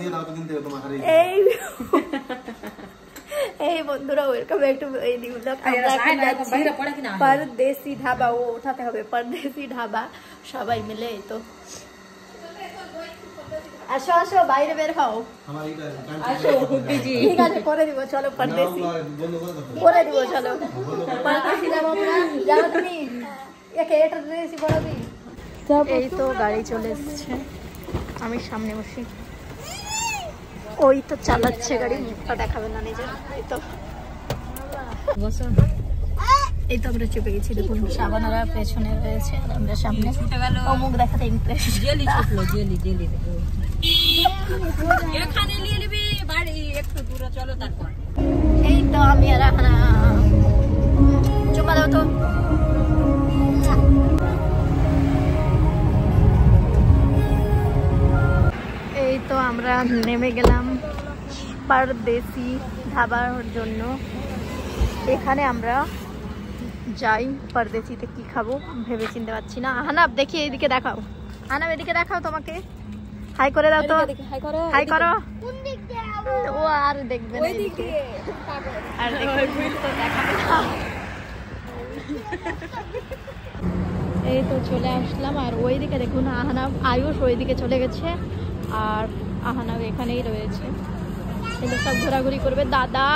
দিয়ে দাও তো কিনতে হবে তোমার এই এই বন্ধুরা ওয়েলকাম ব্যাক টু এই নিউ ব্লগ আমরা এখন আছি পরদেশি ধাবা ও ওঠাতে হবে পরদেশি ধাবা সবাই মিলে এই তো আসো আসো বাইরে বের হও আমার এইটা ঠিক আছে করে দিব চলো পরদেশি করে দিব চলো পরদেশি যাব যাব তুমি একে এটা ড্রেসই পরাবি এই তো গাড়ি চলে এসেছে আমি সামনে বসি ওই তো চালাচ্ছে গাড়ি মুখটা দেখাবে না নিজের এই তো। এই তো আমরা চেপে গেছি দেখুন। সাবানারা পেছনে রয়েছে আর আমরা সামনে ও মুখ দেখাতে ইমপ্রেস জেলি ছুটলো জেলি জেলি এখানে নিয়ে নিবি বাড়ি একটু দূরে চলো তারপর। এই তো আমি আর আমরা নেমে গেলাম পারদেশি ধাবার জন্য। এখানে আমরা যাই পারদেশিতে কি খাব ভেবে চিনতে পারছি না। আহানাব দেখি এইদিকে দেখাও। আহানাব এদিকে দেখাও তোমাকে। হাই করে দাও তো। হাই করো ও আর দেখবে আর। এই তো চলে আসলাম। আর ওইদিকে দেখুন আহানাব আয়ুষ ওইদিকে চলে গেছে। আর আহানাব এখানেই রয়েছে। এগুলো সব ঘোরাঘুরি করবে। দাদা,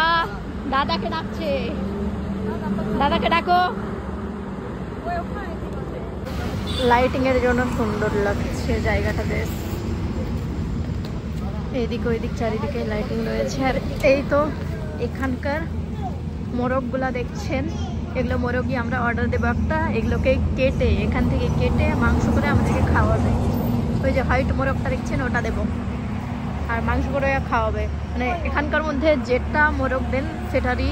দাদাকে ডাকছে। দাদাকে ডাকো। লাইটিং এর জন্য সুন্দর লাগছে জায়গাটা বেশ। এইদিক ওইদিক চারিদিকে লাইটিং রয়েছে। আর এই তো এখানকার মোরগগুলা দেখছেন। এগুলো মোরগই আমরা অর্ডার দেবো একটা। এগুলোকে কেটে, এখান থেকে কেটে মাংস করে আমাদেরকে খাওয়াবে। ওই যে হোয়াইট মোরগটা দেখছেন, ওটা দেবো। আর মাংস করে খাওয়াবে। মানে এখানকার মধ্যে যেটা মোরগ দেন, সেটারই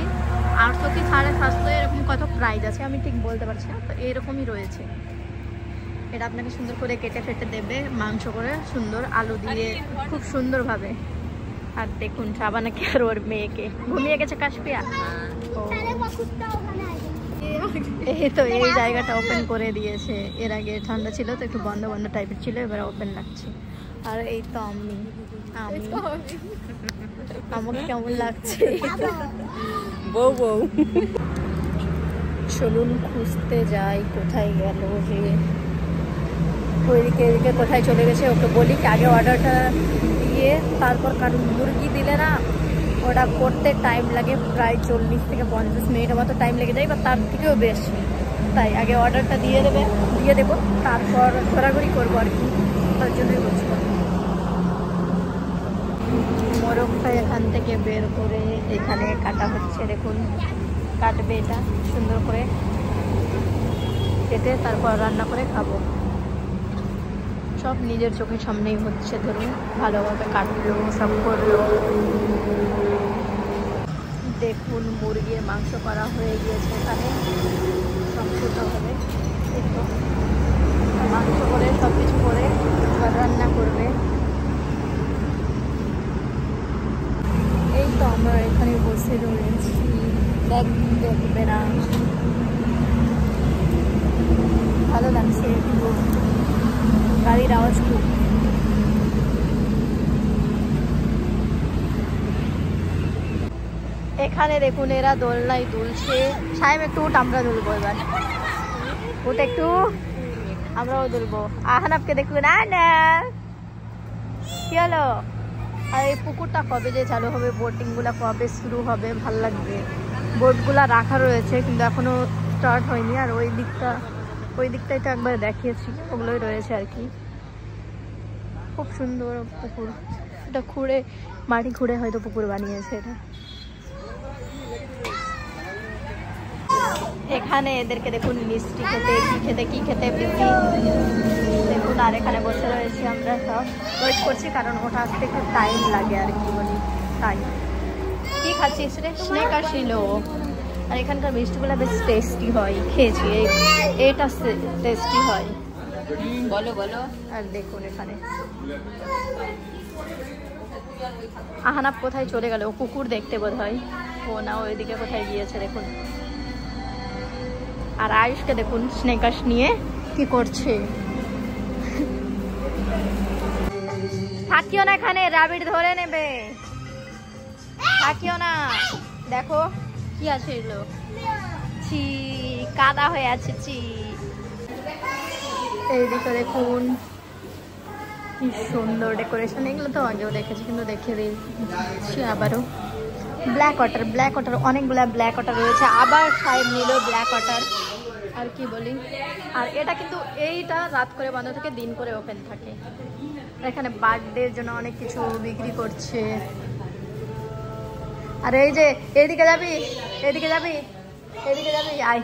আটশো কি সাড়ে সাতশো এরকম কত প্রাইজ আছে, আমি ঠিক বলতে পারছি না, তো এরকমই রয়েছে। এটা আপনাকে সুন্দর করে কেটে ফেটে দেবে, মাংস করে সুন্দর আলু দিয়ে, খুব সুন্দরভাবে। আর দেখুন সাবানাকে আর ওর মেয়েকে। ঘুমিয়ে গেছে কাশপিয়া এই তো, এই জায়গাটা ওপেন করে দিয়েছে। এর আগে ঠান্ডা ছিল, তো একটু বন্ধ বন্ধ টাইপের ছিল, এবার ওপেন লাগছে। আর এই তো আমি আমি। আমাকে কেমন লাগছে? বউ বউ। চলুন খুঁজতে যাই কোথায় গেল হে? ওইদিকে এদিকে কোথায় চলে গেছে? ওকে বলি কি আগে অর্ডারটা দিয়ে তারপর কারণ মুরগি দিলে না ওটা করতে টাইম লাগে প্রায় চল্লিশ থেকে পঞ্চাশ মিনিটের মতো টাইম লেগে যায় বা তার থেকেও বেশি। তাই আগে অর্ডারটা দিয়ে দেবে দিয়ে দেবো তারপর ঘোরাঘুরি করব আর কি। তার জন্যই বলছি। মোরগটা এখান থেকে বের করে এখানে কাটা হচ্ছে, দেখুন। কাটবে এটা, সুন্দর করে কেটে তারপর রান্না করে খাব। সব নিজের চোখের সামনেই হচ্ছে, ধরুন, ভালোভাবে কাটলো, সব করল। দেখুন, মুরগির মাংস করা হয়ে গিয়েছে এখানে। সম্পূর্ণভাবে মাংস করে সব কিছু করে এবার রান্না করবে এই তো আমরা এখানে বসে রয়েছি দেখ দেখবে না ভালো লাগছে একটু গাড়ির আওয়াজ খুব এখানে দেখুন, এরা দোলনায় দুলছে। সাহেব, একটু উঠ, আমরা দুলবো এবার। উঠ একটু। আমরাও দুলবো। আহানাবকে দেখুন না কি হলো? আর এই পুকুরটা কবে যে চালু হবে বোটিংগুলো কবে শুরু হবে, ভালো লাগবে। বোটগুলা রাখা রয়েছে, কিন্তু এখনও স্টার্ট হয়নি। আর ওই দিকটা, ওই দিকটাই তো একবার দেখিয়েছি, ওগুলোই রয়েছে আর কি। খুব সুন্দর পুকুর। এটা খুঁড়ে, মাটি খুঁড়ে হয়তো পুকুর বানিয়েছে এটা এখানে এদেরকে দেখুন মিষ্টি খেতে কি খেতে কি খেতে বেশি দেখুন আর এখানে বসে রয়েছি আমরা সব। ওয়েট করছি কারণ ওটা আসতে একটু টাইম লাগে আর কি বলি তাই। কি খাচ্ছিস রে? স্নেক আর ছিল আর এখানকার মিষ্টিগুলো বেশ টেস্টি হয় খেয়েছি এটা টেস্টি হয়। বলো বলো। আর দেখুন এখানে। আহানাপ কোথায় চলে গেল? ও কুকুর দেখতে বোধ হয় ও না ওইদিকে কোথায় গিয়েছে দেখুন। আর আয়ুষকে দেখুন স্নেকাস নিয়ে কি করছে। থাকিও না এখানে রাবিট ধরে নেবে। থাকিও না। দেখো কি আছে এগুলো। ছি, কাদা হয়ে আছে চি এইদিকে দেখুন, কি সুন্দর ডেকোরেশন এগুলো তো আগেও দেখেছি, কিন্তু দেখে দিচ্ছি আবারও। ব্ল্যাক ওয়াটার ব্ল্যাক ওয়াটার অনেকগুলা ব্ল্যাক ওয়াটার রয়েছে। আবার সাহেব নিল ব্ল্যাক ওয়াটার আর কি বলি? আর এটা কিন্তু এইটা রাত করে বন্ধ থাকে, দিন করে ওপেন থাকে। এখানে বার্থডের জন্য অনেক কিছু বিক্রি করছে। আর এই যে, এদিকে যাবি এদিকে যাবি এদিকে যাবি, আয়।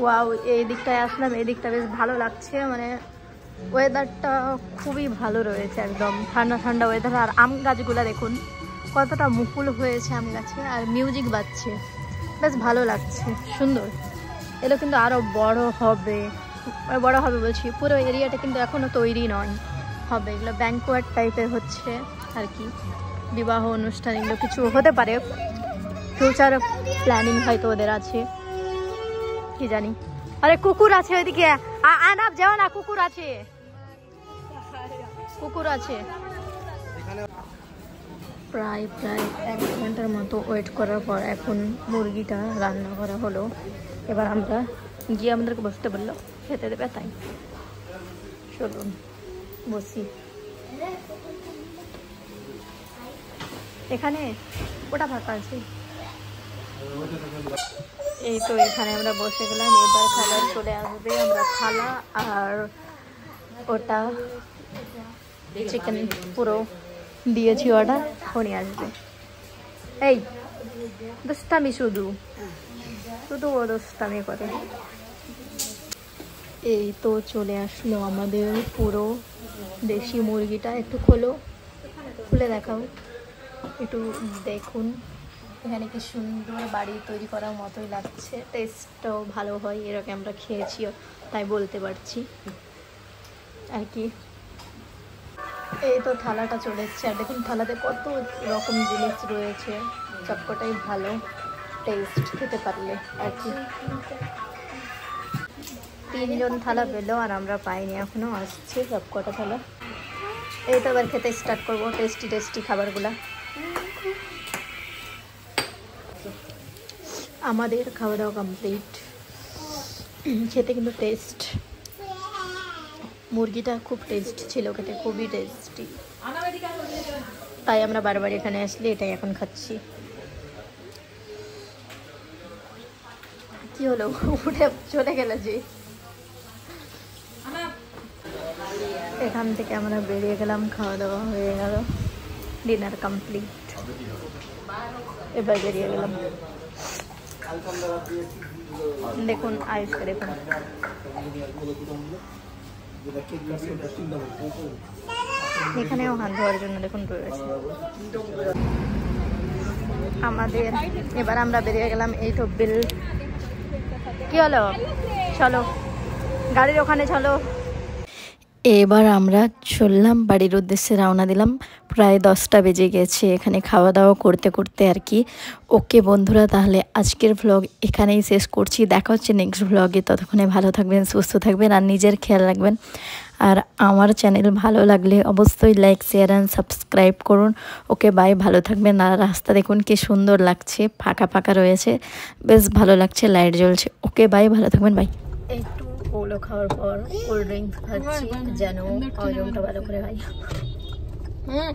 ওয়াও এই দিকটায় আসলাম, এই দিকটা বেশ ভালো লাগছে মানে ওয়েদারটা খুবই ভালো রয়েছে একদম। ঠান্ডা ঠান্ডা ওয়েদার আর আম গাছগুলো দেখুন, কতটা মুকুল হয়েছে আম গাছে। আর মিউজিক বাজছে। বেশ ভালো লাগছে, সুন্দর। এগুলো কিন্তু আরও বড় হবে। মানে বড় হবে বলছি, পুরো এরিয়াটা কিন্তু এখনও তৈরি নয়। হবে, এগুলো ব্যাঙ্কোয়ার্ড টাইপের হচ্ছে আর কি। বিবাহ অনুষ্ঠান, এগুলো কিছু হতে পারে। ফিউচার প্ল্যানিং হয়তো ওদের আছে। কি জানি। আরে কুকুর আছে ওইদিকে। আ- আনাপ যাও না, কুকুর আছে। কুকুর আছে। প্রায় প্রায় এক ঘণ্টার মতো ওয়েট করার পর এখন মুরগিটা রান্না করা হলো। এবার আমরা গিয়ে আমাদেরকে বসতে বলল, খেতে দেবে, তাই। চলুন, বসি। এখানে ওটা ফাঁকা আছে। এই তো এখানে আমরা বসে গেলাম, এবার খাবার চলে আসবে আমরা থালা আর ওটা চিকেন পুরো দিয়েছি অর্ডার ফোনে আসবে। এই দোস্তামি শুধু। শুধু ও দোস্তামি করে। এই তো চলে আসলো আমাদের পুরো দেশি মুরগিটা। একটু খোলো, খুলে দেখাও। একটু দেখুন। এখানে কি সুন্দর বাড়ি তৈরি করার মতোই লাগছে। টেস্টটাও ভালো হয়, এরকম আমরা খেয়েছিও, তাই বলতে পারছি। আর কি? এই তো থালাটা চলে এসছে। আর দেখুন, থালাতে কত রকম জিনিস রয়েছে। সবকটাই ভালো টেস্ট খেতে পারলে, আর কি। তিনজন থালা পেল, আর আমরা পাইনি এখনও। আসছে সবকটা থালা। এই তো আবার খেতে স্টার্ট করব টেস্টি টেস্টি খাবারগুলা। আমাদের খাওয়া দাওয়া কমপ্লিট খেতে কিন্তু টেস্ট মুরগিটা খুব টেস্ট ছিল, খেতে খুবই টেস্টি তাই আমরা বারবার এখানে আসলে এটাই এখন খাচ্ছি। কি হলো? উঠে চলে গেল যে। এখান থেকে আমরা বেরিয়ে গেলাম খাওয়া দাওয়া হয়ে গেল। ডিনার কমপ্লিট এবার বেরিয়ে গেলাম। দেখুন আয়ুষকে দেখুন। এখানেও হাত ধোয়ার জন্য দেখুন রয়েছে আমাদের, এবার আমরা বেরিয়ে গেলাম এই তো বিল। কি হলো? চলো। গাড়ির ওখানে চলো। এবার আমরা চললাম, বাড়ির উদ্দেশ্যে রওনা দিলাম। প্রায় দশটা বেজে গেছে, এখানে খাওয়া দাওয়া করতে করতে আর কি। ওকে বন্ধুরা, তাহলে আজকের ভ্লগ এখানেই শেষ করছি। দেখা হচ্ছে নেক্সট ভ্লগে ততক্ষণে ভালো থাকবেন, সুস্থ থাকবেন আর নিজের খেয়াল রাখবেন। আর আমার চ্যানেল ভালো লাগলে অবশ্যই লাইক শেয়ার অ্যান্ড সাবস্ক্রাইব করুন। ওকে বাই ভালো থাকবেন। আর রাস্তা দেখুন কি সুন্দর লাগছে, ফাঁকা ফাঁকা রয়েছে। বেশ ভালো লাগছে লাইট জ্বলছে। ওকে বাই ভালো থাকবেন বাই ওগুলো খাওয়ার পর কোল্ড ড্রিঙ্কস খাচ্ছি যেন হজমটা ভালো করে হয় হুম